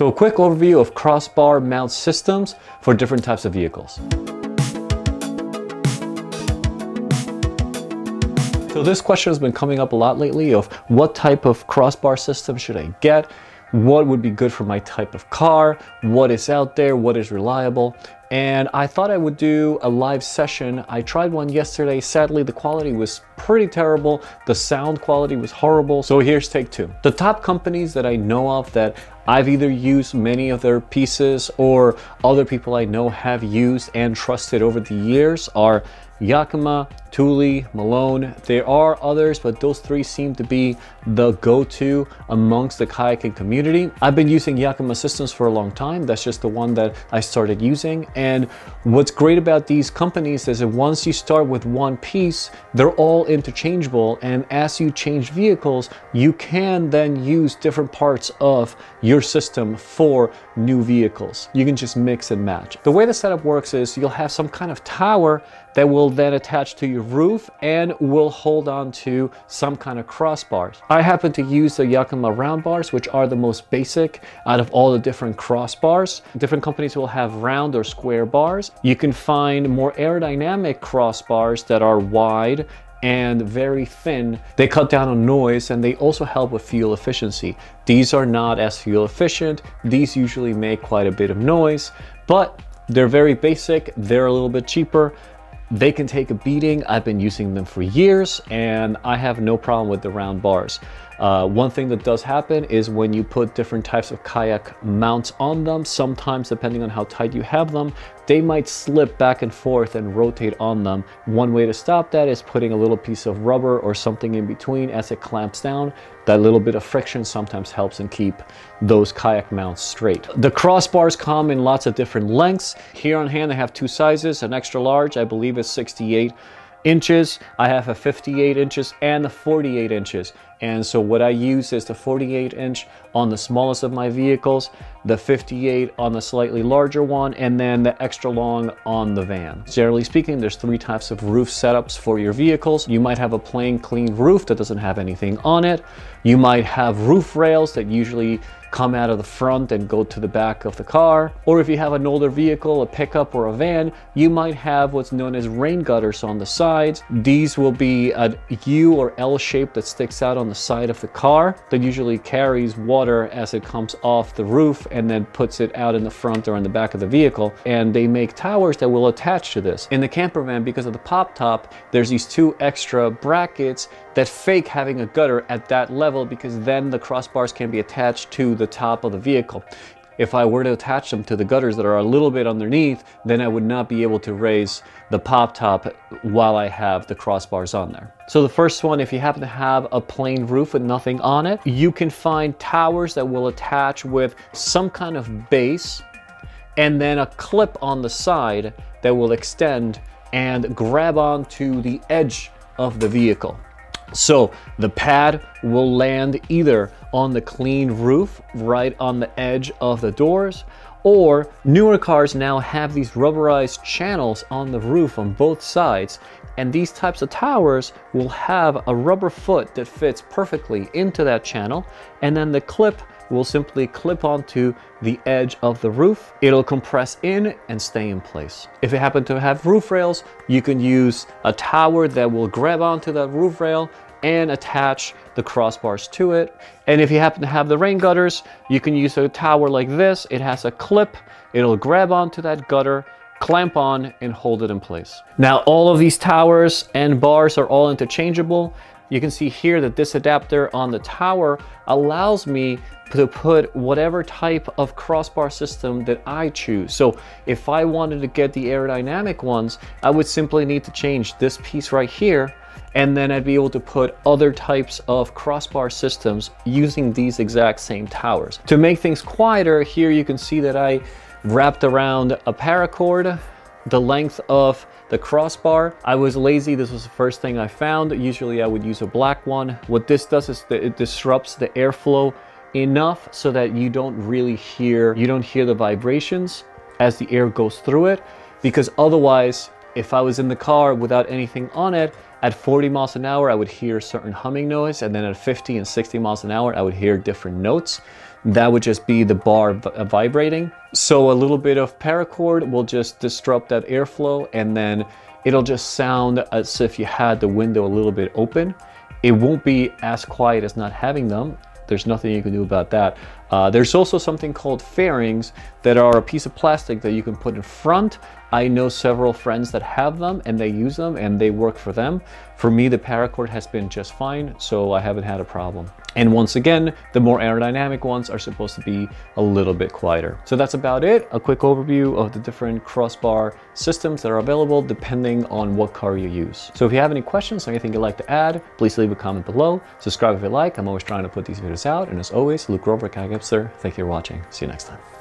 So a quick overview of crossbar mount systems for different types of vehicles. So this question has been coming up a lot lately of what type of crossbar system should I get? What would be good for my type of car? What is out there? What is reliable? and I thought I would do a live session. I tried one yesterday. Sadly, the quality was pretty terrible. The sound quality was horrible. So here's take two. The top companies that I know of that I've either used many of their pieces or other people I know have used and trusted over the years are Yakima, Thule, Malone. There are others, but those three seem to be the go-to amongst the kayaking community. I've been using Yakima systems for a long time. That's just the one that I started using. And what's great about these companies is that once you start with one piece, they're all interchangeable. And as you change vehicles, you can then use different parts of your system for new vehicles. You can just mix and match. The way the setup works is you'll have some kind of tower that will then attach to your roof and will hold on to some kind of crossbars. I happen to use the Yakima round bars, which are the most basic out of all the different crossbars. Different companies will have round or square bars. You can find more aerodynamic crossbars that are wide and very thin. They cut down on noise and they also help with fuel efficiency. These are not as fuel efficient. These usually make quite a bit of noise, but they're very basic. They're a little bit cheaper. They can take a beating. I've been using them for years and I have no problem with the round bars. Uh, one thing that does happen is when you put different types of kayak mounts on them, sometimes depending on how tight you have them, they might slip back and forth and rotate on them. One way to stop that is putting a little piece of rubber or something in between as it clamps down. That little bit of friction sometimes helps and keep those kayak mounts straight. The crossbars come in lots of different lengths. Here on hand I have two sizes, an extra large, I believe is 68 inches. I have a 58 inches and a 48 inches. And so what I use is the 48 inch on the smallest of my vehicles, the 58 on the slightly larger one, and then the extra long on the van. Generally speaking, there's three types of roof setups for your vehicles. You might have a plain clean roof that doesn't have anything on it. You might have roof rails that usually come out of the front and go to the back of the car. Or if you have an older vehicle, a pickup or a van, you might have what's known as rain gutters on the sides. These will be a U or L shape that sticks out on the side of the car that usually carries water as it comes off the roof and then puts it out in the front or in the back of the vehicle. And they make towers that will attach to this. In the camper van, because of the pop top, there's these two extra brackets that fake having a gutter at that level because then the crossbars can be attached to the top of the vehicle. If I were to attach them to the gutters that are a little bit underneath, then I would not be able to raise the pop top while I have the crossbars on there. So the first one, if you happen to have a plain roof with nothing on it, you can find towers that will attach with some kind of base and then a clip on the side that will extend and grab onto the edge of the vehicle. So the pad will land either on the clean roof right on the edge of the doors or newer cars now have these rubberized channels on the roof on both sides and these types of towers will have a rubber foot that fits perfectly into that channel and then the clip will simply clip onto the edge of the roof. It'll compress in and stay in place. If you happen to have roof rails, you can use a tower that will grab onto that roof rail and attach the crossbars to it. And if you happen to have the rain gutters, you can use a tower like this. It has a clip. It'll grab onto that gutter, clamp on, and hold it in place. Now, all of these towers and bars are all interchangeable. You can see here that this adapter on the tower allows me to put whatever type of crossbar system that I choose. So if I wanted to get the aerodynamic ones, I would simply need to change this piece right here and then I'd be able to put other types of crossbar systems using these exact same towers. To make things quieter, here you can see that I wrapped around a paracord the length of the crossbar. I was lazy, this was the first thing I found. Usually I would use a black one. What this does is that it disrupts the airflow enough so that you don't really hear, you don't hear the vibrations as the air goes through it because otherwise if I was in the car without anything on it, at 40 miles an hour, I would hear certain humming noise, and then at 50 and 60 miles an hour, I would hear different notes. That would just be the bar vibrating. So a little bit of paracord will just disrupt that airflow and then it'll just sound as if you had the window a little bit open. It won't be as quiet as not having them. There's nothing you can do about that. Uh, there's also something called fairings that are a piece of plastic that you can put in front. I know several friends that have them and they use them and they work for them. For me, the paracord has been just fine, so I haven't had a problem. And once again, the more aerodynamic ones are supposed to be a little bit quieter. So that's about it. A quick overview of the different crossbar systems that are available depending on what car you use. So if you have any questions or anything you'd like to add, please leave a comment below. Subscribe if you like. I'm always trying to put these videos out. And as always, Luke Kayak Hipster. Thank you for watching. See you next time.